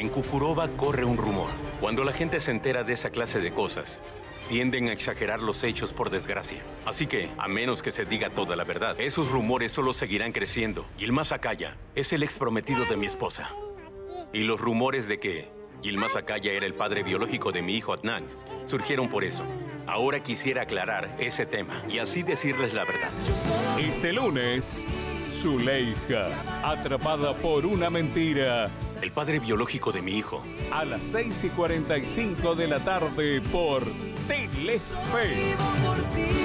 En Cucuroba corre un rumor. Cuando la gente se entera de esa clase de cosas, tienden a exagerar los hechos por desgracia. Así que, a menos que se diga toda la verdad, esos rumores solo seguirán creciendo. Yilmaz Akaya es el ex prometido de mi esposa. Y los rumores de que Yilmaz Akaya era el padre biológico de mi hijo Adnan surgieron por eso. Ahora quisiera aclarar ese tema y así decirles la verdad. Este lunes, Zuleika, atrapada por una mentira. El padre biológico de mi hijo. A las 6 y 45 de la tarde por Telefe. Vivo por ti.